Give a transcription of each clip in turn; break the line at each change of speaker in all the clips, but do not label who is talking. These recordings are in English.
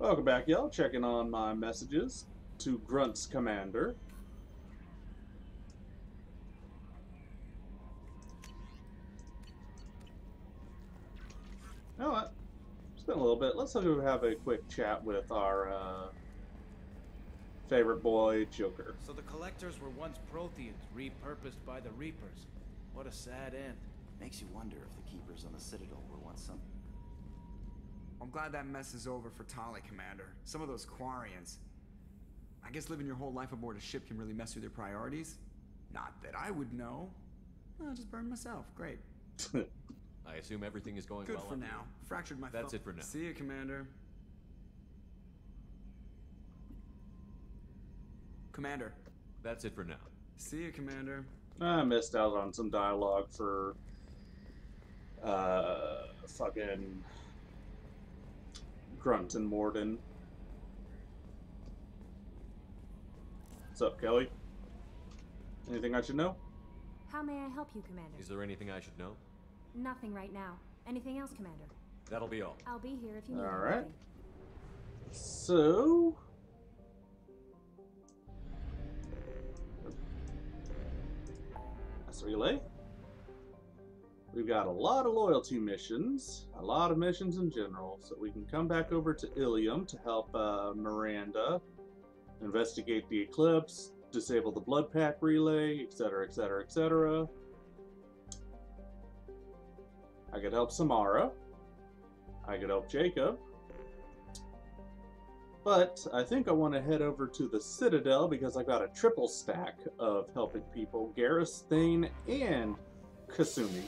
Welcome back, y'all. Checking on my messages to Grunt's commander. You know what? It's been a little bit. Let's go have a quick chat with our uh, favorite boy, Joker.
So the collectors were once Protheans, repurposed by the Reapers. What a sad end.
Makes you wonder if the keepers on the Citadel were once some.
I'm glad that mess is over for Tali, Commander. Some of those Quarians. I guess living your whole life aboard a ship can really mess with your priorities. Not that I would know. I'll just burn myself. Great.
I assume everything is going
Good
well
for now.
here.
Fractured my
That's it for now.
See you, Commander. Commander.
That's it for now.
See you, Commander.
I missed out on some dialogue for uh, fucking Grunt and Mordin. What's up, Kelly? Anything I should know?
How may I help you, Commander?
Is there anything I should know?
Nothing right now. Anything else, Commander?
That'll be all.
I'll be here if you need
All right.
anything.
So. That's relay. We've got a lot of loyalty missions, a lot of missions in general, so we can come back over to Ilium to help uh, Miranda investigate the eclipse, disable the blood pack relay, etc., etc., etc. I could help Samara. I could help Jacob. But I think I want to head over to the Citadel because I've got a triple stack of helping people Garrus, Thane, and Kasumi.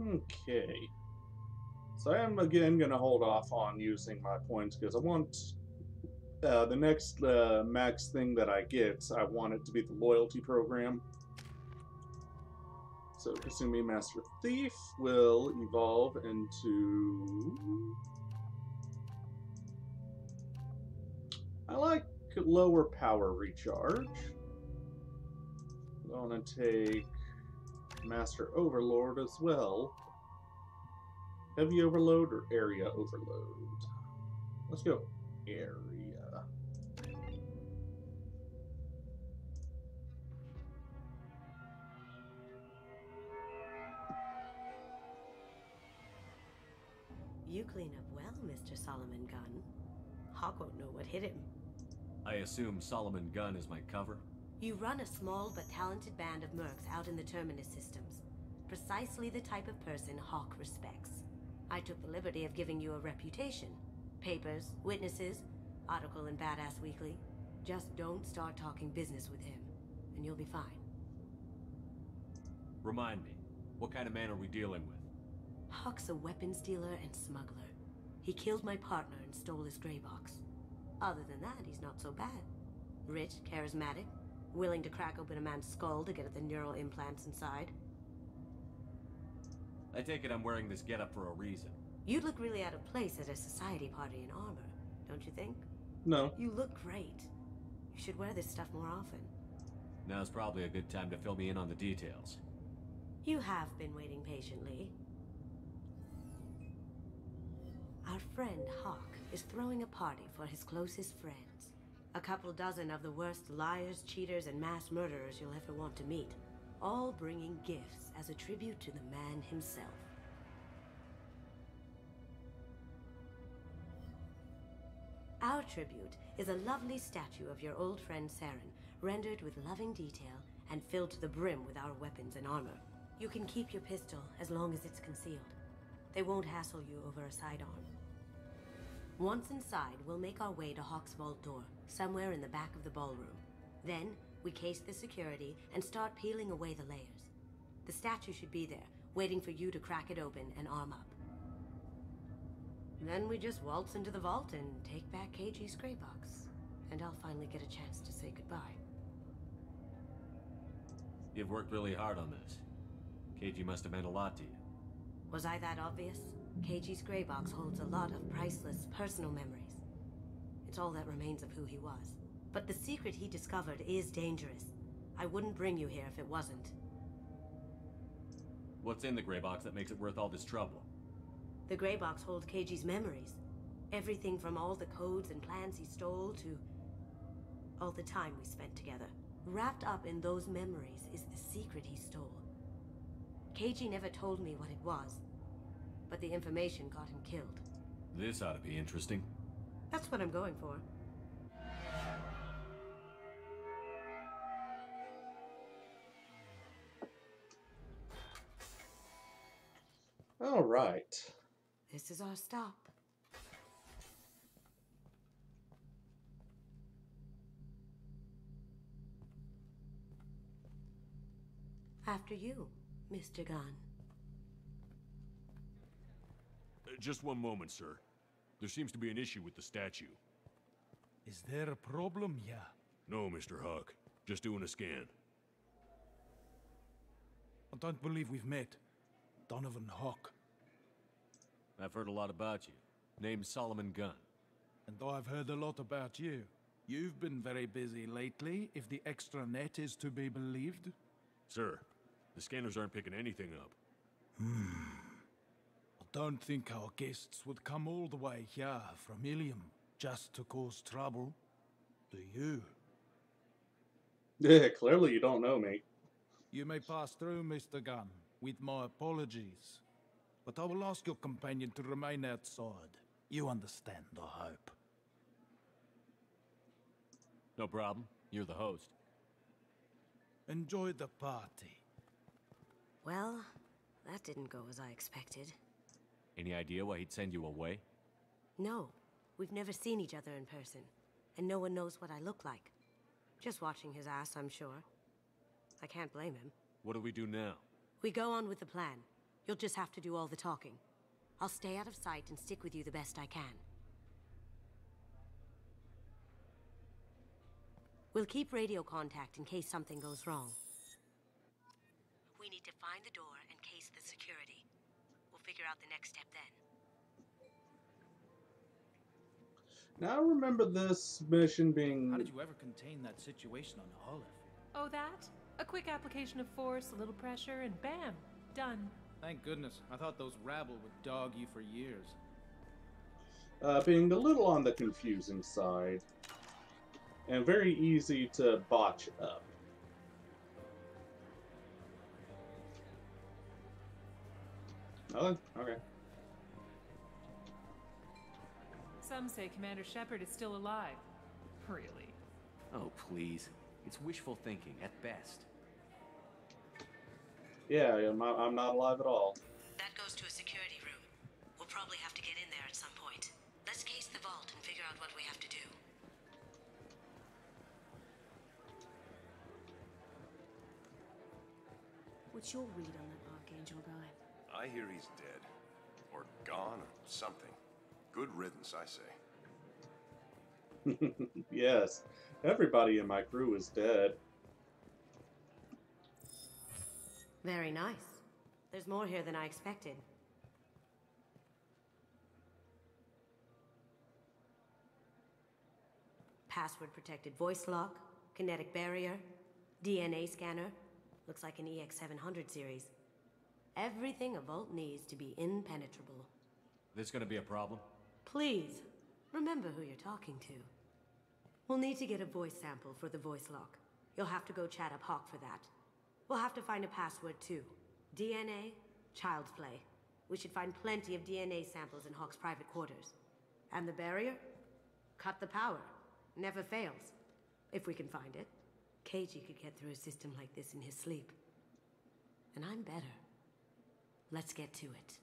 Okay. So I am again going to hold off on using my points because I want uh, the next uh, max thing that I get, I want it to be the loyalty program. So Kasumi Master Thief will evolve into. I like lower power recharge. I'm going to take Master Overlord as well. Heavy Overload or Area Overload? Let's go Area.
You clean up well, Mr. Solomon Gunn. Hawk won't know what hit him.
I assume Solomon Gunn is my cover?
You run a small but talented band of mercs out in the Terminus systems. Precisely the type of person Hawk respects. I took the liberty of giving you a reputation. Papers, witnesses, article in Badass Weekly. Just don't start talking business with him, and you'll be fine.
Remind me, what kind of man are we dealing with?
Hawk's a weapons dealer and smuggler. He killed my partner and stole his gray box. Other than that, he's not so bad. Rich, charismatic, willing to crack open a man's skull to get at the neural implants inside.
I take it I'm wearing this getup for a reason.
You'd look really out of place at a society party in armor, don't you think?
No.
You look great. You should wear this stuff more often.
Now's probably a good time to fill me in on the details.
You have been waiting patiently. Our friend Hawk is throwing a party for his closest friends. A couple dozen of the worst liars, cheaters, and mass murderers you'll ever want to meet. All bringing gifts as a tribute to the man himself. Our tribute is a lovely statue of your old friend Saren, rendered with loving detail and filled to the brim with our weapons and armor. You can keep your pistol as long as it's concealed. They won't hassle you over a sidearm. Once inside, we'll make our way to Hawk's vault door, somewhere in the back of the ballroom. Then, we case the security and start peeling away the layers. The statue should be there, waiting for you to crack it open and arm up. Then we just waltz into the vault and take back KG's gray box. And I'll finally get a chance to say goodbye.
You've worked really hard on this. KG must have meant a lot to you.
Was I that obvious? KG's gray box holds a lot of priceless personal memories. It's all that remains of who he was. But the secret he discovered is dangerous. I wouldn't bring you here if it wasn't.
What's in the gray box that makes it worth all this trouble?
The gray box holds KG's memories. Everything from all the codes and plans he stole to all the time we spent together. Wrapped up in those memories is the secret he stole. KG never told me what it was, but the information got him killed.
This ought to be interesting.
That's what I'm going for.
All right.
This is our stop. After you, Mr. Gunn.
Uh, Just one moment, sir. There seems to be an issue with the statue.
Is there a problem here?
No, Mr. Hawk. Just doing a scan.
I don't believe we've met. Donovan Hawk.
I've heard a lot about you. Name's Solomon Gunn.
And though I've heard a lot about you. You've been very busy lately, if the extranet is to be believed.
Sir, the scanners aren't picking anything up.
I don't think our guests would come all the way here from Ilium just to cause trouble. Do you?
Yeah, clearly you don't know me.
You may pass through, Mr. Gunn, with my apologies. But I will ask your companion to remain outside. You understand, I hope.
No problem. You're the host.
Enjoy the party.
Well, that didn't go as I expected.
Any idea why he'd send you away?
No, we've never seen each other in person, and no one knows what I look like. Just watching his ass, I'm sure. I can't blame him.
What do we do now?
We go on with the plan. You'll just have to do all the talking. I'll stay out of sight and stick with you the best I can. We'll keep radio contact in case something goes wrong. We need to find the door and case the security. We'll figure out the next step then.
Now I remember this mission being.
How did you ever contain that situation on Olive?
Oh, that? A quick application of force, a little pressure, and bam! Done.
Thank goodness. I thought those rabble would dog you for years.
uh, being a little on the confusing side and very easy to botch up. Nothing? Okay.
Some say Commander Shepard is still alive. Really?
Oh, please. It's wishful thinking at best.
Yeah, I'm not, I'm not alive at all.
That goes to a security room. We'll probably have to get in there at some point. Let's case the vault and figure out what we have to do.
What's your read on that Archangel guy?
I hear he's dead. Or gone, or something. Good riddance, I say.
yes, everybody in my crew is dead.
Very nice. There's more here than I expected. Password protected voice lock, kinetic barrier, DNA scanner. Looks like an EX700 series. Everything a vault needs to be impenetrable.
This is gonna be a problem?
Please, remember who you're talking to. We'll need to get a voice sample for the voice lock. You'll have to go chat up Hawk for that. We'll have to find a password too. DNA, child's play. We should find plenty of DNA samples in Hawk's private quarters. And the barrier? Cut the power. Never fails. If we can find it. KG could get through a system like this in his sleep. And I'm better. Let's get to it.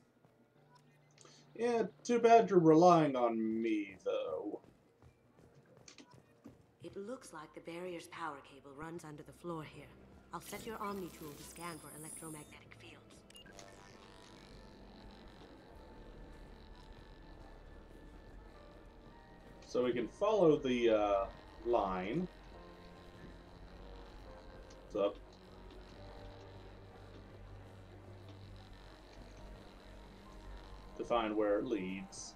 Yeah, too bad you're relying on me, though.
It looks like the barrier's power cable runs under the floor here. I'll set your Omni tool to scan for electromagnetic fields.
So we can follow the uh, line. It's up find where it leads.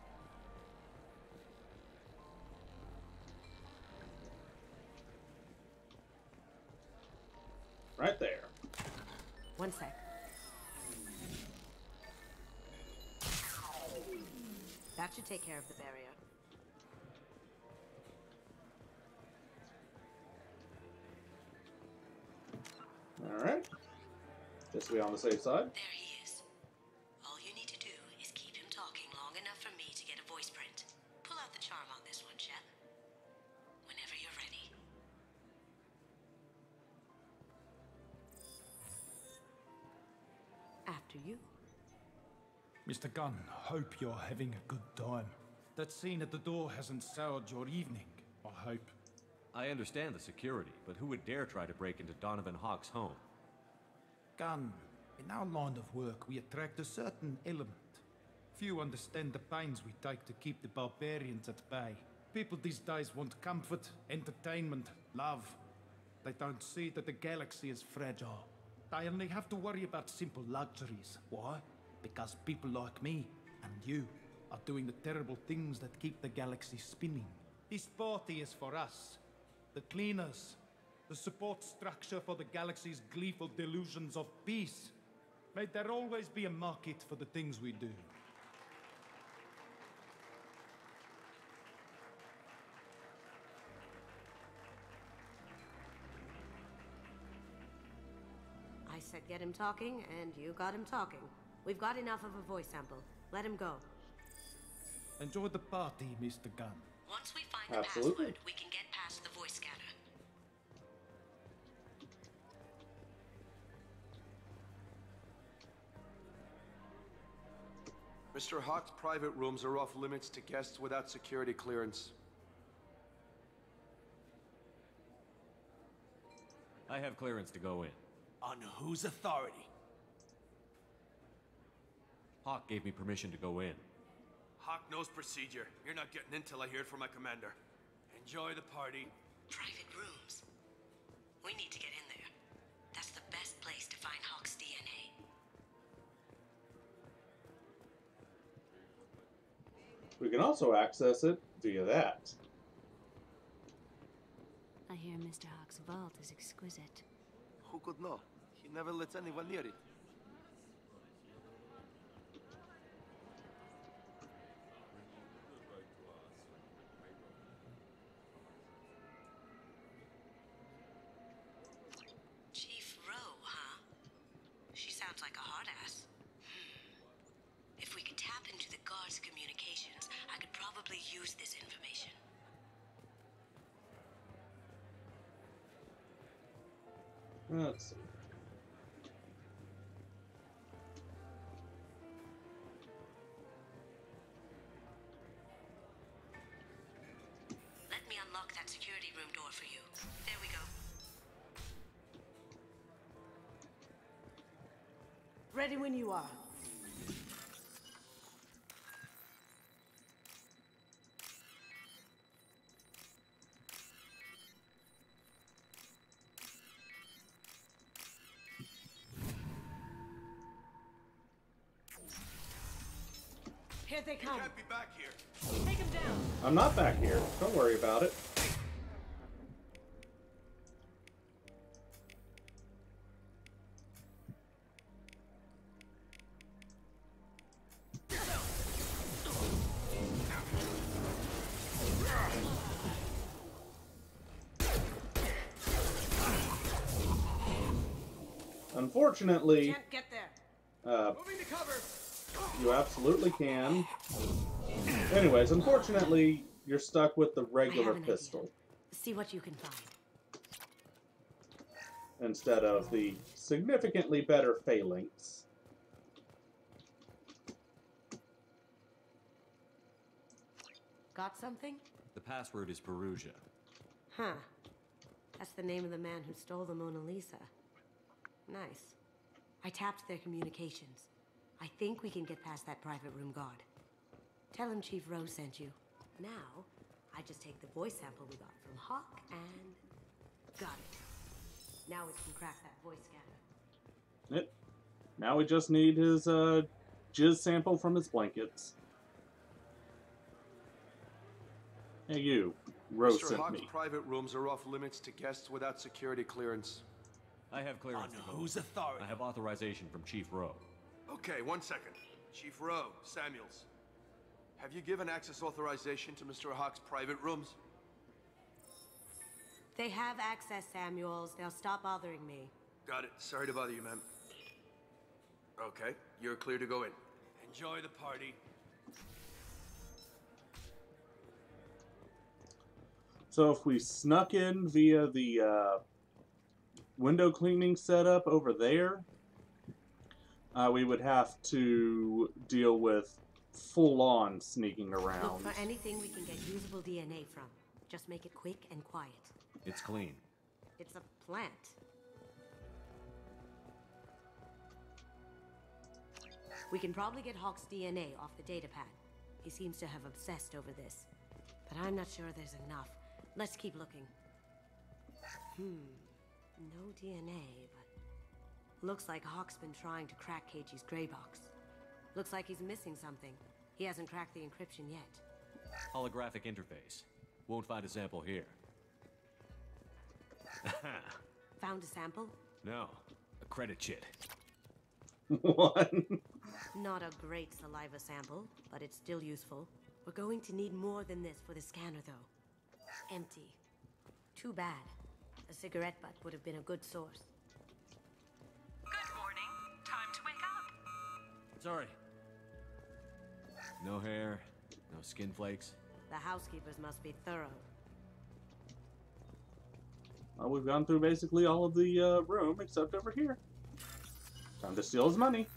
Right there.
One sec. That should take care of the barrier.
Alright. Just to be on the safe side.
You.
Mr. Gunn, hope you're having a good time. That scene at the door hasn't soured your evening, I hope.
I understand the security, but who would dare try to break into Donovan Hawk's home?
Gunn, in our line of work, we attract a certain element. Few understand the pains we take to keep the barbarians at bay. People these days want comfort, entertainment, love. They don't see that the galaxy is fragile. They only have to worry about simple luxuries. Why? Because people like me and you are doing the terrible things that keep the galaxy spinning. This party is for us, the cleaners, the support structure for the galaxy's gleeful delusions of peace. May there always be a market for the things we do.
Get him talking, and you got him talking. We've got enough of a voice sample. Let him go.
Enjoy the party, Mr. Gunn.
Once we find the password, we can get past the voice scanner.
Mr. Hawk's private rooms are off limits to guests without security clearance.
I have clearance to go in.
On whose authority?
Hawk gave me permission to go in.
Hawk knows procedure. You're not getting in till I hear it from my commander. Enjoy the party.
Private rooms. We need to get in there. That's the best place to find Hawk's DNA.
We can also access it via that.
I hear Mr. Hawk's vault is exquisite.
Who could know? He never lets anyone near it.
Chief Rowe, huh? She sounds like a hard ass. Hmm. If we could tap into the guard's communications, I could probably use this information.
Let's see.
Let me unlock that security room door for you. There we go. Ready when you are. They come.
Can't be back here.
Take him down.
I'm not back here. Don't worry about it. Unfortunately,
Can't get there.
uh,
Moving to cover.
You absolutely can. Anyways, unfortunately, you're stuck with the regular
have an idea.
pistol
See what you can find.
instead of the significantly better phalanx.
Got something?
The password is Perugia.
Huh. That's the name of the man who stole the Mona Lisa. Nice. I tapped their communications. I think we can get past that private room guard. Tell him Chief Rose sent you. Now, I just take the voice sample we got from Hawk and got it. Now we can crack that voice scanner.
It. Now we just need his uh, jizz sample from his blankets. Hey, you. Rose
Mr.
sent
Hawk's
me.
private rooms are off limits to guests without security clearance.
I have clearance
On whose authority?
I have authorization from Chief Rowe.
Okay, one second. Chief Rowe, Samuels. Have you given access authorization to Mr. Hawk's private rooms?
They have access, Samuels. They'll stop bothering me.
Got it. Sorry to bother you, ma'am. Okay, you're clear to go in.
Enjoy the party.
So if we snuck in via the uh, window cleaning setup over there, uh, we would have to deal with full-on sneaking
Look
around.
for anything we can get usable DNA from. Just make it quick and quiet.
It's clean.
It's a plant. We can probably get Hawk's DNA off the data pad. He seems to have obsessed over this. But I'm not sure there's enough. Let's keep looking. Hmm. No DNA, but... Looks like Hawk's been trying to crack KG's gray box. Looks like he's missing something. He hasn't cracked the encryption yet.
Holographic interface. Won't find a sample here.
Found a sample?
no. A credit chit.
what?
Not a great saliva sample, but it's still useful. We're going to need more than this for the scanner, though. Empty. Too bad. A cigarette butt would have been a good source.
Sorry. No hair, no skin flakes.
The housekeepers must be thorough.
Well, we've gone through basically all of the uh, room except over here. Time to steal his money.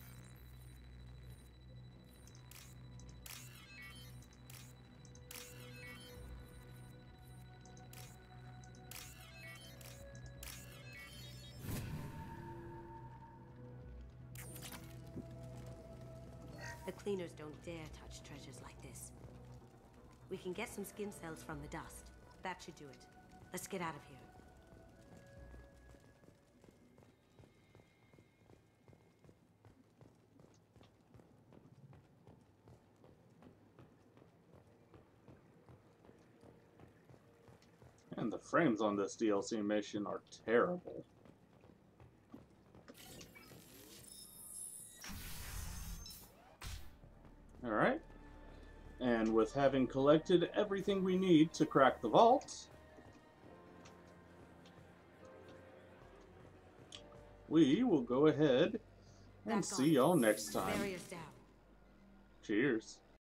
We can get some skin cells from the dust. That should do it. Let's get out of here.
And the frames on this DLC mission are terrible. With having collected everything we need to crack the vault, we will go ahead and see y'all next time. Cheers.